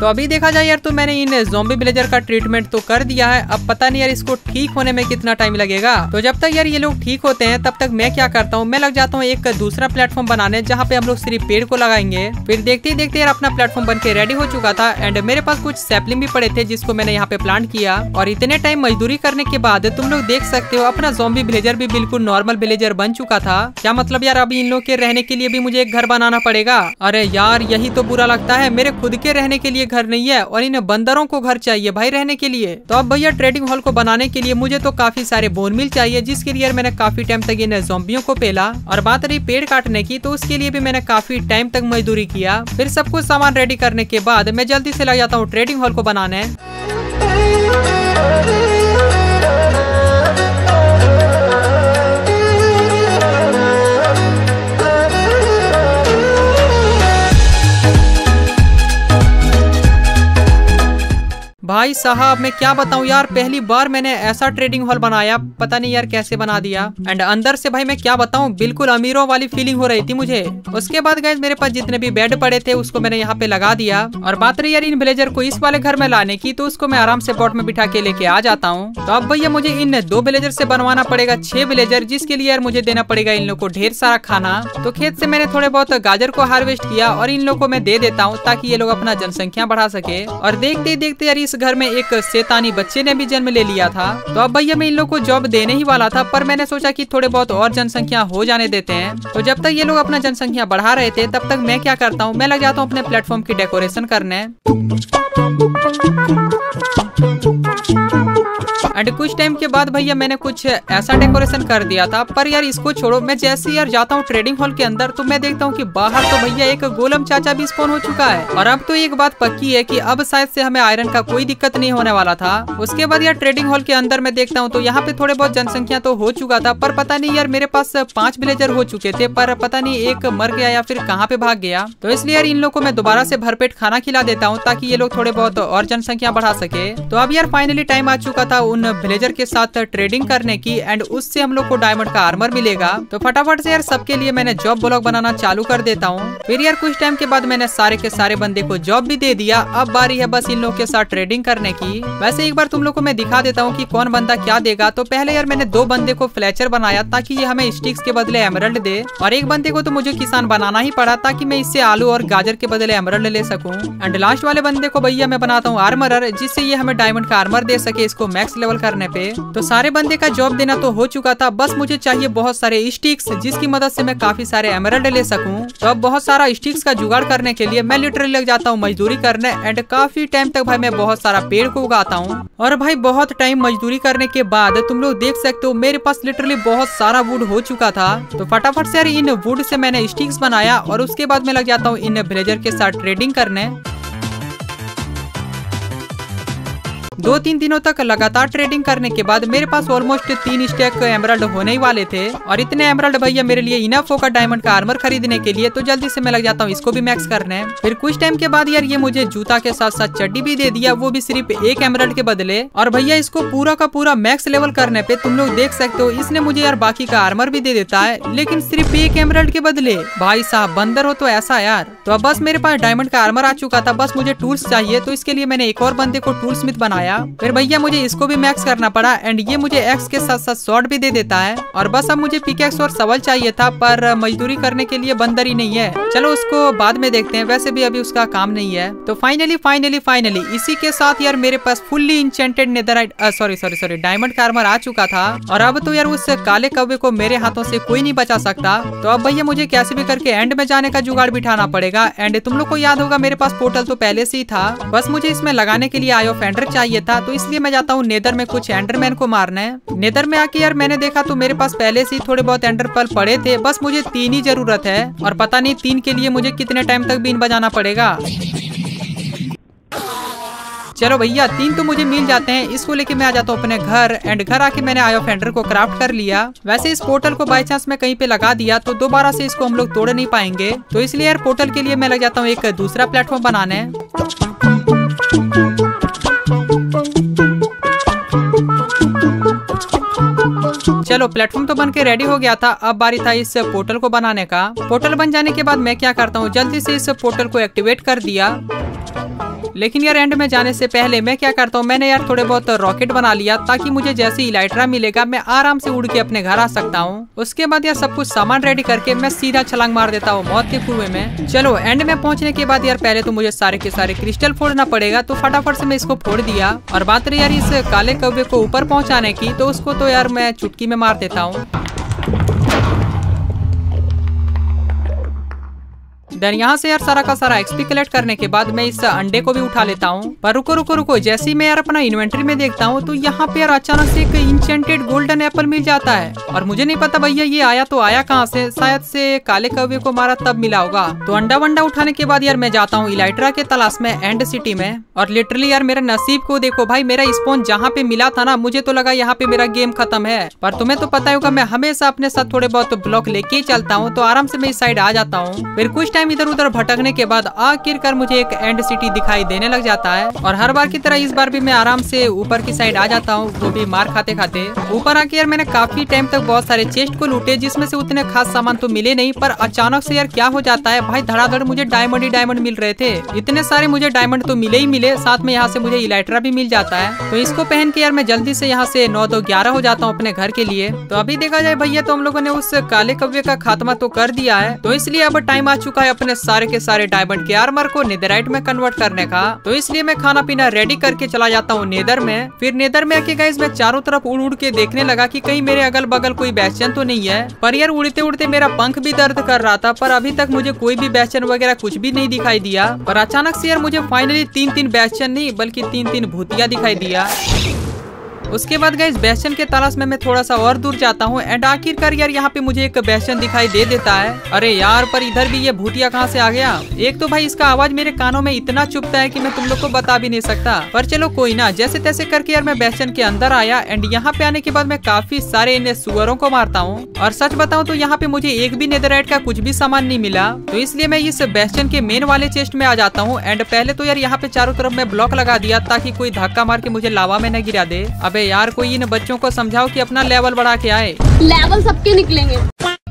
Speaker 1: तो अभी देखा जाए यार तो मैंने इन जोम्बी ब्लेजर का ट्रीटमेंट तो कर दिया है। अब पता नहीं यार, इसको ठीक होने में कितना टाइम लगेगा। तो जब तक यार ये लोग ठीक होते हैं, तब तक मैं क्या करता हूँ? मैं लग जाता हूँ एक दूसरा प्लेटफॉर्म बनाने, जहाँ पे हम लोग सिर्फ़ पेड़ को लगाएँगे। फिर देखते ही देखते यार, अपना प्लेटफॉर्म बन रेडी हो चुका था। एंड मेरे पास कुछ सैपलिंग भी पड़े थे, जिसको मैंने यहाँ पे प्लांट किया। और इतने टाइम मजदूरी करने के बाद तुम लोग देख सकते हो, अपना जोम्बी विलेजर भी बिल्कुल नॉर्मल विलेजर बन चुका था। क्या मतलब यार, अभी इन लोग के रहने के लिए भी मुझे एक घर बनाना पड़ेगा? अरे यार, यही तो बुरा लगता है। मेरे खुद के रहने के लिए घर नहीं है और इन्हें बंदरों को घर चाहिए भाई रहने के लिए। तो अब भैया ट्रेडिंग हॉल को बनाने के लिए मुझे तो काफ़ी सारे बोन मिल चाहिए, जिसके लिए मैंने काफ़ी टाइम तक इन्हें जोम्बियों को पेला। और बात रही पेड़ काटने की तो उसके लिए भी मैंने काफ़ी टाइम तक मजदूरी किया। फिर सब कुछ सामान रेडी करने के बाद मैं जल्दी से लग जाता हूँ ट्रेडिंग हॉल को बनाने। भाई साहब, मैं क्या बताऊँ यार, पहली बार मैंने ऐसा ट्रेडिंग हॉल बनाया, पता नहीं यार कैसे बना दिया। एंड अंदर से भाई मैं क्या बताऊँ, बिल्कुल अमीरों वाली फीलिंग हो रही थी मुझे। उसके बाद गए मेरे पास जितने भी बेड पड़े थे, उसको मैंने यहाँ पे लगा दिया। और बात रही यार इन ब्लेजर को इस वाले घर में लाने की तो उसको मैं आराम से बोट में बिठा के लेके आ जाता हूँ। तो अब भैया मुझे इन दो ब्लेजर से बनवाना पड़ेगा, छह ब्लेजर जिसके लिए यार मुझे देना पड़ेगा इन लोग को ढेर सारा खाना। तो खेत से मैंने थोड़े बहुत गाजर को हार्वेस्ट किया, और इन लोग को मैं दे देता हूँ, ताकि ये लोग अपना जनसंख्या बढ़ा सके। और देखते देखते यार इस घर में एक शैतानी बच्चे ने भी जन्म ले लिया था। तो अब भैया, मैं इन लोग को जॉब देने ही वाला था, पर मैंने सोचा कि थोड़े बहुत और जनसंख्या हो जाने देते हैं। तो जब तक ये लोग अपना जनसंख्या बढ़ा रहे थे, तब तक मैं क्या करता हूँ? मैं लग जाता हूँ अपने प्लेटफॉर्म की डेकोरेशन करने। एंड कुछ टाइम के बाद भैया मैंने कुछ ऐसा डेकोरेशन कर दिया था, पर यार इसको छोड़ो, मैं जैसे यार जाता हूँ ट्रेडिंग हॉल के अंदर तो मैं देखता हूँ कि बाहर तो भैया एक गोलम चाचा भी स्पॉन हो चुका है। और अब तो एक बात पक्की है की अब शायद से हमें आयरन का कोई दिक्कत नहीं होने वाला था। उसके बाद यार ट्रेडिंग हॉल के अंदर मैं देखता हूँ तो यहाँ पे थोड़े बहुत जनसंख्या तो हो चुका था, पर पता नहीं यार मेरे पास पाँच विलेजर हो चुके थे, पर पता नहीं एक मर गया या फिर कहाँ पे भाग गया। तो इसलिए यार इन लोग को मैं दोबारा से भरपेट खाना खिला देता हूँ, ताकि ये लोग थोड़े बहुत और जनसंख्या बढ़ा सके। तो अब यार फाइनली टाइम आ चुका था उन विलेजर के साथ ट्रेडिंग करने की एंड उससे हम लोग को डायमंड का आर्मर मिलेगा। तो फटाफट से यार सबके लिए मैंने जॉब ब्लॉक बनाना चालू कर देता हूँ। फिर यार कुछ टाइम के बाद मैंने सारे के सारे बंदे को जॉब भी दे दिया। अब बारी है बस इन लोग के साथ ट्रेडिंग करने की। वैसे एक बार तुम लोग को मैं दिखा देता हूँ की कौन बंदा क्या देगा। तो पहले यार मैंने दो बंदे को फ्लैचर बनाया ताकि ये हमें स्टिक्स के बदले एमरल्ड दे। और एक बंदे को तो मुझे किसान बनाना ही पड़ा ताकि मैं इससे आलू और गाजर के बदले एमरल्ड ले सकूँ। एंड लास्ट वाले बंदे को भैया मैं बनाता हूँ आर्मरर जिससे ये हमें डायमंड का आर्मर दे सके, इसको मैक्स लेवल करने पे तो सारे बंदे का जॉब देना तो हो चुका था, बस मुझे चाहिए बहुत सारे स्टिक्स जिसकी मदद से मैं काफ़ी सारे एमरल्ड ले सकूँ। तो अब बहुत सारा स्टिक्स का जुगाड़ करने के लिए मैं लिटरली लग जाता हूँ मजदूरी करने एंड काफ़ी टाइम तक भाई मैं बहुत सारा पेड़ को उगाता हूँ। और भाई बहुत टाइम मजदूरी करने के बाद तुम लोग देख सकते हो, मेरे पास लिटरली बहुत सारा वुड हो चुका था। तो फटाफट से यार इन वुड से मैंने स्टिक्स बनाया, और उसके बाद मैं लग जाता हूँ इन ब्लेजर के साथ ट्रेडिंग करने। दो तीन दिनों तक लगातार ट्रेडिंग करने के बाद मेरे पास ऑलमोस्ट तीन स्टेक एमराल्ड होने ही वाले थे और इतने एमराल्ड भैया मेरे लिए इनफ होगा डायमंड का आर्मर खरीदने के लिए तो जल्दी से मैं लग जाता हूँ इसको भी मैक्स करने। फिर कुछ टाइम के बाद यार ये मुझे जूता के साथ साथ चड्डी भी दे दिया, वो भी सिर्फ़ एक एमराल्ड के बदले। और भैया इसको पूरा का पूरा मैक्स लेवल करने पे तुम लोग देख सकते हो, इसने मुझे यार बाकी का आर्मर भी दे देता है, लेकिन सिर्फ़ एक एमराल्ड के बदले। भाई साहब, बंदर हो तो ऐसा यार। तो अब बस मेरे पास डायमंड का आर्मर आ चुका था, बस मुझे टूल्स चाहिए तो इसके लिए मैंने एक और बंदे को टूल स्मिथ बनाया। फिर भैया मुझे इसको भी मैक्स करना पड़ा एंड ये मुझे एक्स के साथ साथ शॉर्ट भी दे देता है। और बस अब मुझे पिकेक्स और सवल चाहिए था, पर मजदूरी करने के लिए बंदर ही नहीं है। चलो उसको बाद में देखते हैं, वैसे भी अभी उसका काम नहीं है। तो फाइनली फाइनली फाइनली इसी के साथ यार मेरे पास fully enchanted netherite sorry sorry sorry diamond का आर्मर आ चुका था। और अब तो यार उस काले कौवे को मेरे हाथों से कोई नहीं बचा सकता। तो अब भैया मुझे कैसे भी करके एंड में जाने का जुगाड़ बिठाना पड़ेगा। एंड तुम लोग को याद होगा, मेरे पास पोर्टल तो पहले से ही था। बस मुझे इसमें लगाने के लिए आयो फेंडर चाहिए था तो इसलिए मैं जाता हूँ नेदर में कुछ एंडरमैन को मारने। नेदर में आके यार मैंने देखा तो मेरे पास पहले से ही थोड़े बहुत एंडर पल पड़े थे। बस मुझे तीन ही ज़रूरत है, और पता नहीं तीन के लिए मुझे कितने टाइम तक बीन बजाना पड़ेगा। चलो भैया, तीन तो मुझे मिल जाते हैं। इसको लेके मैं आ जाता हूँ अपने घर एंड घर आके मैंने आयो फेंडर को क्राफ्ट कर लिया। वैसे इस पोर्टल को बाई चांस मैं कहीं पे लगा दिया तो दोबारा से इसको हम लोग तोड़ नहीं पाएँगे। तो इसलिए यार पोर्टल के लिए मैं लग जाता हूँ एक दूसरा प्लेटफॉर्म बनाने। चलो प्लेटफॉर्म तो बन के रेडी हो गया था। अब बारी था इस पोर्टल को बनाने का। पोर्टल बन जाने के बाद मैं क्या करता हूँ? जल्दी से इस पोर्टल को एक्टिवेट कर दिया। लेकिन यार एंड में जाने से पहले मैं क्या करता हूँ? मैंने यार थोड़े बहुत रॉकेट बना लिया ताकि मुझे जैसे ही इलाइट्रा मिलेगा, मैं आराम से उड़ के अपने घर आ सकता हूँ। उसके बाद यार सब कुछ सामान रेडी करके मैं सीधा छलांग मार देता हूँ मौत के कुएँ में। चलो एंड में पहुँचने के बाद यार पहले तो मुझे सारे के सारे क्रिस्टल फोड़ना पड़ेगा तो फटाफट से मैं इसको फोड़ दिया। और बात रही यार इस काले कौवे को ऊपर पहुँचाने की तो उसको तो यार मैं चुटकी में मार देता हूँ। देन यहाँ से यार सारा का सारा एक्सपी कलेक्ट करने के बाद मैं इस अंडे को भी उठा लेता हूँ। पर रुको रुको रुको, जैसे ही मैं यार अपना इन्वेंट्री में देखता हूँ तो यहाँ पे यार अचानक से एक इंचेंटेड गोल्डन एप्पल मिल जाता है। और मुझे नहीं पता भैया ये आया तो आया कहाँ से? शायद से काले कौवे को मारा तब मिला होगा। तो अंडा वंडा उठाने के बाद यार मैं जाता हूँ इलाइट्रा के तलाश में एंड सिटी में। और लिटरली यार मेरा नसीब को देखो भाई, मेरा स्पोन जहाँ पे मिला था ना, मुझे तो लगा यहाँ पे मेरा गेम खत्म है। पर तुम्हें तो पता होगा, मैं हमेशा अपने साथ थोड़े बहुत ब्लॉक लेके चलता हूँ तो आराम से मैं इस साइड आ जाता हूँ। फिर कुछ टाइम इधर उधर भटकने के बाद आखिरकार मुझे एक एंड सिटी दिखाई देने लग जाता है। और हर बार की तरह इस बार भी मैं आराम से ऊपर की साइड आ जाता हूँ, वो भी मार खाते खाते ऊपर आके यार मैंने काफ़ी टाइम तक बहुत सारे चेस्ट को लूटे, जिसमें से उतने खास सामान तो मिले नहीं, पर अचानक से यार क्या हो जाता है? भाई धड़ाधड़ मुझे डायमंड ही डायमंड मिल रहे थे। इतने सारे मुझे डायमंड तो मिले ही मिले, साथ में यहाँ से मुझे इलाइट्रा भी मिल जाता है। तो इसको पहन के यार मैं जल्दी से यहाँ से नौ दो ग्यारह हो जाता हूँ अपने घर के लिए। तो अभी देखा जाए भैया तो हम लोगों ने उस काले कव्य का खात्मा तो कर दिया है। तो इसलिए अब टाइम आ चुका है अपने सारे के सारे डायमंड के आर्मर को नेदराइट में कन्वर्ट करने का। तो इसलिए मैं खाना पीना रेडी करके चला जाता हूँ नेदर में। फिर नेदर में आके गाइस मैं चारों तरफ़ उड़ उड़ के देखने लगा कि कहीं मेरे अगल बगल कोई बैचन तो नहीं है। पर यार उड़ते उड़ते मेरा पंख भी दर्द कर रहा था, पर अभी तक मुझे कोई भी बैचन वगैरह कुछ भी नहीं दिखाई दिया। पर अचानक से यार मुझे फाइनली तीन तीन बैचन नहीं, बल्कि तीन तीन भूतिया दिखाई दिया। उसके बाद गई बेसन के तलाश में मैं थोड़ा सा और दूर जाता हूँ एंड आखिरकार यार यहाँ पे मुझे एक बेसन दिखाई दे देता है। अरे यार, पर इधर भी ये भूतिया कहाँ से आ गया? एक तो भाई इसका आवाज़ मेरे कानों में इतना चुपता है कि मैं तुम लोग को बता भी नहीं सकता। पर चलो कोई ना, जैसे तैसे करके यार मैं बेसन के अंदर आया एंड यहाँ पे आने के बाद मैं काफ़ी सारे इन सुअरों को मारता हूँ। और सच बताऊँ तो यहाँ पे मुझे एक भी नेदराइट का कुछ भी सामान नहीं मिला। तो इसलिए मैं इस बेस्टन के मेन वाले चेस्ट में आ जाता हूँ एंड पहले तो यार यहाँ पे चारों तरफ़ मैं ब्लॉक लगा दिया ताकि कोई धक्का मार के मुझे लावा में न गिरा दे। अबे यार कोई इन बच्चों को समझाओ कि अपना लेवल बढ़ा के आए।
Speaker 3: लेवल सबके निकलेंगे?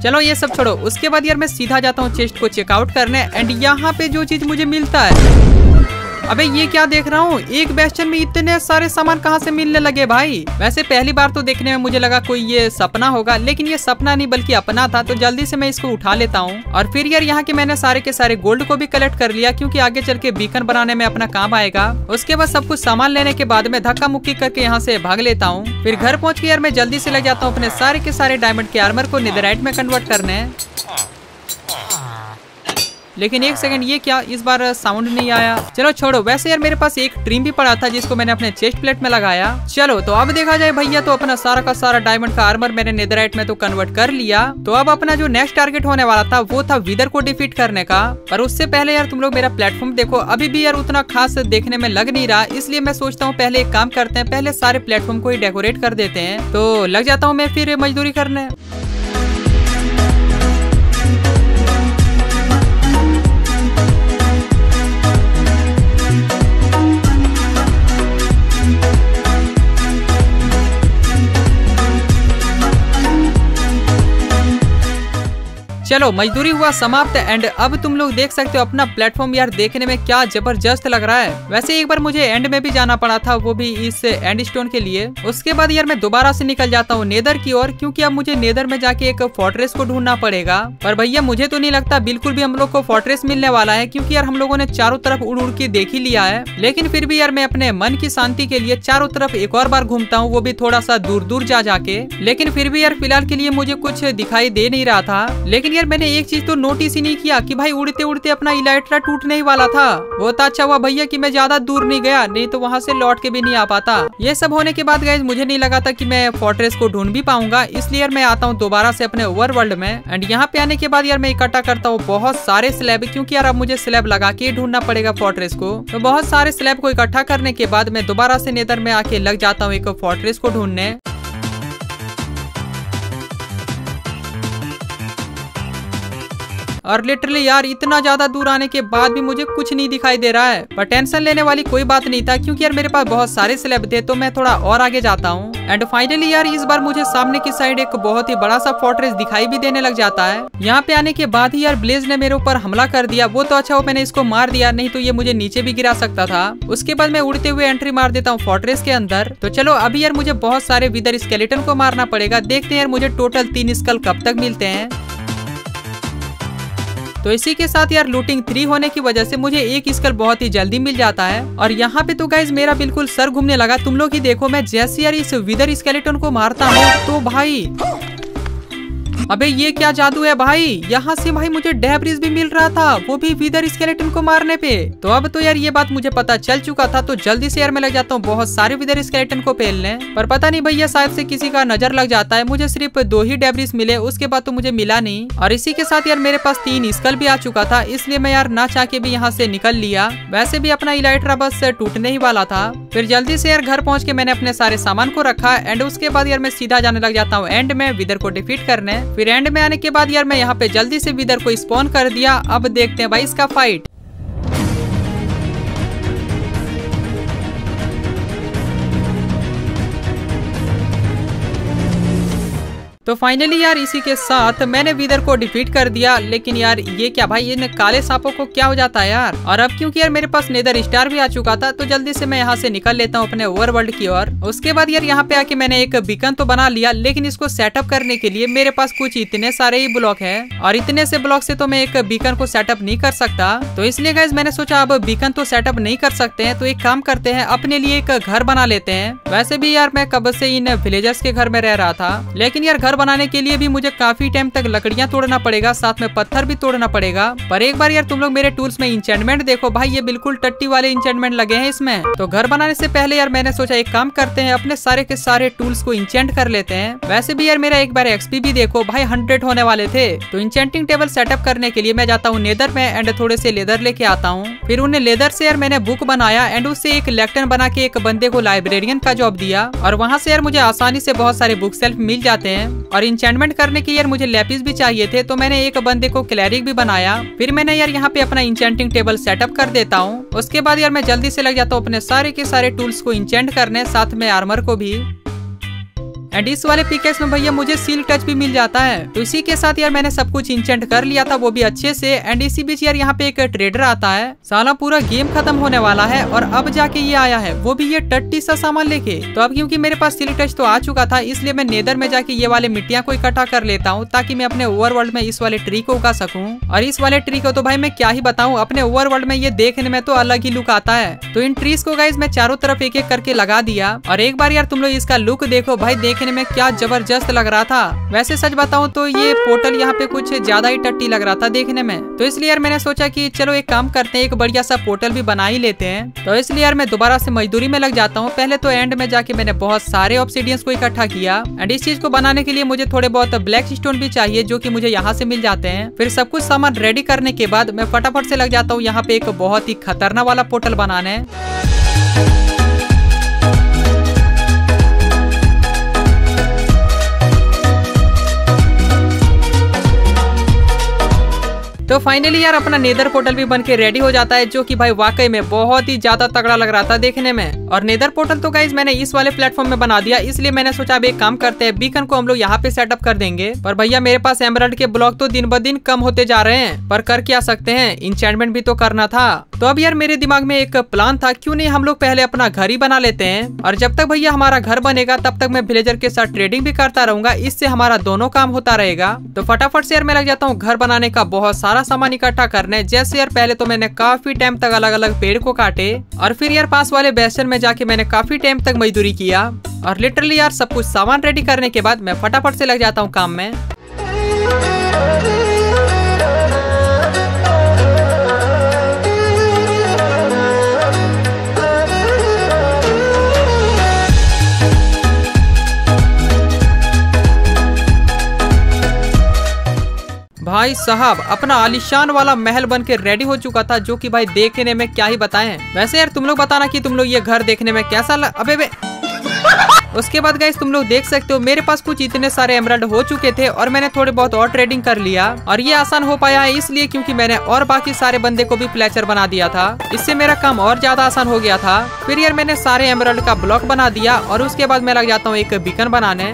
Speaker 1: चलो ये सब छोड़ो उसके बाद यार मैं सीधा जाता हूँ चेस्ट को चेकआउट करने एंड यहाँ पे जो चीज़ मुझे मिलता है। अबे, ये क्या देख रहा हूँ? एक बेस्टन में इतने सारे सामान कहाँ से मिलने लगे भाई? वैसे पहली बार तो देखने में मुझे लगा कोई ये सपना होगा, लेकिन ये सपना नहीं, बल्कि अपना था तो जल्दी से मैं इसको उठा लेता हूँ। और फिर यार, यहाँ के मैंने सारे के सारे गोल्ड को भी कलेक्ट कर लिया, क्यूँकी आगे चल के बीकन बनाने में अपना काम आएगा। उसके बाद सब कुछ सामान लेने के बाद में धक्का मुक्की करके यहाँ से भाग लेता हूँ। फिर घर पहुँच के यार, मैं जल्दी से लग जाता हूँ अपने सारे के सारे डायमंड के आर्मर को निदराइट में कन्वर्ट करने। लेकिन एक सेकंड ये क्या? इस बार साउंड नहीं आया। चलो छोड़ो वैसे यार मेरे पास एक ट्रीम भी पड़ा था जिसको मैंने अपने चेस्ट प्लेट में लगाया। चलो तो अब देखा जाए भैया तो अपना सारा का सारा डायमंड का आर्मर मैंने नेदराइट में तो कन्वर्ट कर लिया। तो अब अपना जो नेक्स्ट टारगेट होने वाला था वो था विदर को डिफीट करने का। पर उससे पहले यार तुम लोग मेरा प्लेटफॉर्म देखो। अभी भी यार उतना खास देखने में लग नहीं रहा इसलिए मैं सोचता हूँ पहले एक काम करते हैं पहले सारे प्लेटफॉर्म को ही डेकोरेट कर देते हैं। तो लग जाता हूँ मैं फिर मजदूरी करने। चलो, मजदूरी हुआ समाप्त एंड अब तुम लोग देख सकते हो अपना प्लेटफॉर्म यार, देखने में क्या ज़बरदस्त लग रहा है। वैसे एक बार मुझे एंड में भी जाना पड़ा था, वो भी इस एंड स्टोन के लिए। उसके बाद यार मैं दोबारा से निकल जाता हूँ नेदर की ओर, क्योंकि अब मुझे नेदर में जाके एक फोर्ट्रेस को ढूंढना पड़ेगा। पर भैया, मुझे तो नहीं लगता बिल्कुल भी हम लोग को फोर्ट्रेस मिलने वाला है, क्योंकि यार हम लोगों ने चारों तरफ़ उड़ उड़ के देख ही लिया है। लेकिन फिर भी यार मैं अपने मन की शांति के लिए चारों तरफ़ एक और बार घूमता हूँ, वो भी थोड़ा सा दूर दूर जा जाके लेकिन फिर भी यार फ़िलहाल के लिए मुझे कुछ दिखाई दे नहीं रहा था। लेकिन यार, मैंने एक चीज़ तो नोटिस ही नहीं किया कि भाई उड़ते उड़ते अपना इलाइट्रा टूटने ही वाला था। वो तो अच्छा हुआ भैया कि मैं ज़्यादा दूर नहीं गया, नहीं तो वहाँ से लौट के भी नहीं आ पाता। ये सब होने के बाद गए मुझे नहीं लगा था की मैं फोर्ट्रेस को ढूंढ भी पाऊँगा, इसलिए यार मैं आता हूँ दोबारा से अपने ओवर वर्ल्ड में। एंड यहाँ पे आने के बाद यार मैं इकट्ठा करता हूँ बहुत सारे स्लैब क्योंकि यार अब मुझे स्लैब लगा के ढूंढना पड़ेगा फोर्ट्रेस को। तो बहुत सारे स्लैब को इकट्ठा करने के बाद मैं दोबारा से नेदर में आके लग जाता हूँ एक फोर्ट्रेस को ढूँढने। और लिटरली यार, इतना ज़्यादा दूर आने के बाद भी मुझे कुछ नहीं दिखाई दे रहा है। पर टेंशन लेने वाली कोई बात नहीं था, क्योंकि यार मेरे पास बहुत सारे स्लैब थे तो मैं थोड़ा और आगे जाता हूँ। एंड फाइनली यार, इस बार मुझे सामने की साइड एक बहुत ही बड़ा सा फोर्ट्रेस दिखाई भी देने लग जाता है। यहाँ पे आने के बाद ही यार ब्लेज ने मेरे ऊपर हमला कर दिया। वो तो अच्छा हो, मैंने इसको मार दिया, नहीं तो ये मुझे नीचे भी गिरा सकता था। उसके बाद मैं उड़ते हुए एंट्री मार देता हूँ फोर्ट्रेस के अंदर। तो चलो, अभी यार मुझे बहुत सारे विदर स्केलेटन को मारना पड़ेगा। देखते हैं यार, मुझे टोटल तीन स्कल कब तक मिलते हैं। तो इसी के साथ यार लूटिंग थ्री होने की वजह से मुझे एक स्कल बहुत ही जल्दी मिल जाता है। और यहाँ पे तो गाइज़ मेरा बिल्कुल सर घूमने लगा। तुम लोग ही देखो, मैं जैसे यार इस विदर स्केलेटन को मारता हूँ तो भाई अबे ये क्या जादू है भाई? यहाँ से भाई मुझे डेब्रिज भी मिल रहा था, वो भी विदर स्केलेटन को मारने पे। तो अब तो यार ये बात मुझे पता चल चुका था तो जल्दी से यार मैं लग जाता हूँ, बहुत सारे विदर स्केलेटन को पेलने। पर पता नहीं भैया, शायद से किसी का नज़र लग जाता है, मुझे सिर्फ़ दो ही डेब्रिज मिले, उसके बाद तो मुझे मिला नहीं। और इसी के साथ यार मेरे पास तीन स्कल भी आ चुका था, इसलिए मैं यार ना चाह के भी यहाँ से निकल लिया। वैसे भी अपना इलाइट्रा बस टूटने ही वाला था। फिर जल्दी से यार घर पहुँच के मैंने अपने सारे सामान को रखा एंड उसके बाद यार मैं सीधा जाने लग जाता हूँ एंड में विदर को डिफीट करने। फिर एंड में आने के बाद यार मैं यहाँ पे जल्दी से विदर को स्पॉन कर दिया। अब देखते हैं भाई इसका फाइट तो फाइनली यार इसी के साथ मैंने विदर को डिफीट कर दिया। लेकिन यार ये क्या भाई, इन काले सांपों को क्या हो जाता है यार? और अब क्योंकि यार मेरे पास नेदर स्टार भी आ चुका था तो जल्दी से मैं यहाँ से निकल लेता हूँ अपने ओवरवर्ल्ड की ओर। उसके बाद यार यहाँ पे आके मैंने एक बीकन तो बना लिया, लेकिन इसको सेटअप करने के लिए मेरे पास कुछ इतने सारे ही ब्लॉक है। और इतने से ब्लॉक से तो मैं एक बीकन को सेटअप नहीं कर सकता। तो इसलिए गाइज़ मैंने सोचा अब बीकन तो सेटअप नहीं कर सकते हैं तो एक काम करते हैं, अपने लिए एक घर बना लेते हैं। वैसे भी यार मैं कब से इन विलेजर्स के घर में रह रहा था, लेकिन यार घर बनाने के लिए भी मुझे काफ़ी टाइम तक लकड़ियाँ तोड़ना पड़ेगा, साथ में पत्थर भी तोड़ना पड़ेगा। पर एक बार यार तुम लोग मेरे टूल्स में इंचेंटमेंट देखो। भाई, ये बिल्कुल टट्टी वाले इंचेंटमेंट लगे हैं इसमें। तो घर बनाने से पहले यार मैंने सोचा एक काम करते हैं, अपने सारे के सारे टूल्स को इंचेंट कर लेते हैं। वैसे भी यार मेरा एक बार एक्सपी भी देखो, भाई हंड्रेड होने वाले थे। तो इंचेंटिंग टेबल सेटअप करने के लिए मैं जाता हूँ नेदर में एंड थोड़े से लेदर लेके आता हूँ। फिर उन्हें लेदर से यार मैंने बुक बनाया एंड उससे एक लेक्टन बना के एक बंदे को लाइब्रेरियन का जॉब दिया। और वहाँ से यार मुझे आसानी से बहुत सारे बुक सेल्फ मिल जाते हैं। और इंचेंटमेंट करने के यार मुझे लेपिस भी चाहिए थे तो मैंने एक बंदे को क्लैरिक भी बनाया। फिर मैंने यार यहाँ पे अपना इंचेंटिंग टेबल सेटअप कर देता हूँ। उसके बाद यार मैं जल्दी से लग जाता हूँ अपने सारे के सारे टूल्स को इंचेंट करने, साथ में आर्मर को भी। एंड इस वाले पिकेस में भैया मुझे सील टच भी मिल जाता है। तो इसी के साथ यार मैंने सब कुछ इंचेंट कर लिया था, वो भी अच्छे से। एंड इसी बीच यार यहाँ पे एक ट्रेडर आता है। साला पूरा गेम खत्म होने वाला है और अब जाके ये आया है। वो भी ये टट्टी सा सामान लेके। तो अब क्योंकि मेरे पास सील टच तो आ चुका था, इसलिए मैं नेदर में जाके ये वाले मिट्टियाँ को इकट्ठा कर लेता हूँ, ताकि मैं अपने ओवरवर्ल्ड में इस वाले ट्री को उगा सकूँ। और इस वाले ट्री को तो भाई मैं क्या ही बताऊँ, अपने ओवरवर्ल्ड में ये देखने में तो अलग ही लुक आता है। तो इन ट्रीज को गाइज़ मैं चारों तरफ़ एक एक करके लगा दिया। और एक बार यार तुम लोग इसका लुक देखो, भाई देखने देखने में क्या ज़बरदस्त लग रहा था। वैसे सच बताऊँ तो ये पोर्टल यहाँ पे कुछ ज़्यादा ही टट्टी लग रहा था देखने में। तो इसलिए यार मैंने सोचा कि चलो एक काम करते हैं, एक बढ़िया सा पोर्टल भी बना ही लेते हैं। तो इसलिए यार मैं दोबारा से मजदूरी में लग जाता हूँ। पहले तो एंड में जाके मैंने बहुत सारे ऑप्सीडियंस को इकट्ठा किया। एंड इस चीज़ को बनाने के लिए मुझे थोड़े बहुत ब्लैक स्टोन भी चाहिए, जो की मुझे यहाँ से मिल जाते हैं। फिर सब कुछ सामान रेडी करने के बाद मैं फटाफट से लग जाता हूँ यहाँ पे एक बहुत ही खतरनाक वाला पोर्टल बनाने। तो फाइनली यार अपना नेदर पोर्टल भी बन के रेडी हो जाता है, जो कि भाई वाकई में बहुत ही ज़्यादा तगड़ा लग रहा था देखने में। और नेदर पोर्टल तो गाइज़ मैंने इस वाले प्लेटफॉर्म में बना दिया, इसलिए मैंने सोचा अब एक काम करते हैं बीकन को हम लोग यहाँ पे सेटअप कर देंगे। पर भैया मेरे पास एमरल्ड के ब्लॉक तो दिन ब दिन कम होते जा रहे हैं, पर कर क्या सकते हैं इंचमेंट भी तो करना था। तो अब यार मेरे दिमाग में एक प्लान था, क्यों नहीं हम लोग पहले अपना घर ही बना लेते हैं? और जब तक भैया हमारा घर बनेगा, तब तक मैं विलेजर के साथ ट्रेडिंग भी करता रहूँगा, इससे हमारा दोनों काम होता रहेगा। तो फटाफट से यार मैं लग जाता हूँ, घर बनाने का बहुत सारा सामान इकट्ठा करने। जैसे यार, पहले तो मैंने काफ़ी टाइम तक अलग अलग पेड़ को काटे और फिर यार पास वाले बेसन में जाके मैंने काफ़ी टाइम तक मजदूरी किया और लिटरली यार सब कुछ सामान रेडी करने के बाद मैं फटाफट से लग जाता हूँ काम में। भाई साहब, अपना आलिशान वाला महल बन के रेडी हो चुका था, जो कि भाई देखने में क्या ही बताएँ। वैसे यार, तुम लोग बताना कि तुम लोग ये घर देखने में कैसा लग अबे बे। उसके बाद गाइस तुम लोग देख सकते हो, मेरे पास कुछ इतने सारे एमराल्ड हो चुके थे और मैंने थोड़े बहुत और ट्रेडिंग कर लिया और ये आसान हो पाया है इसलिए क्योंकि मैंने और बाकी सारे बंदे को भी प्लेचर बना दिया था। इससे मेरा काम और ज़्यादा आसान हो गया था। फिर यार मैंने सारे एमराल्ड का ब्लॉक बना दिया और उसके बाद मैं लग जाता हूँ एक बिकन बनाने।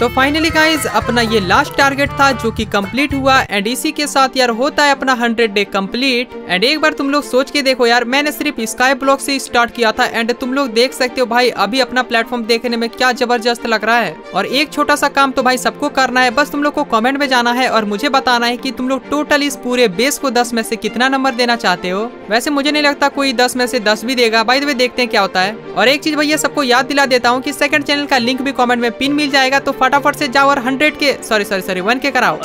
Speaker 1: तो फाइनली गाइज़ अपना ये लास्ट टारगेट था जो कि कंप्लीट हुआ एंड इसी के साथ यार होता है अपना हंड्रेड डे कंप्लीट एंड एक बार तुम लोग सोच के देखो यार, मैंने सिर्फ़ स्काई ब्लॉक से स्टार्ट किया था एंड तुम लोग देख सकते हो भाई, अभी अपना प्लेटफॉर्म देखने में क्या ज़बरदस्त लग रहा है। और एक छोटा सा काम तो भाई सबको करना है, बस तुम लोग को कॉमेंट में जाना है, और मुझे बताना है की तुम लोग टोटल इस पूरे बेस को दस में से कितना नंबर देना चाहते हो। वैसे मुझे नहीं लगता कोई दस में से दस भी देगा भाई देखते हैं क्या होता है। और एक चीज़ भैया, सबको याद दिला देता हूँ की सेकंड चैनल का लिंक भी कॉमेंट में पिन मिल जाएगा तो फटाफट से जाओ और हंड्रेड के सॉरी सॉरी सॉरी वन के कराओ।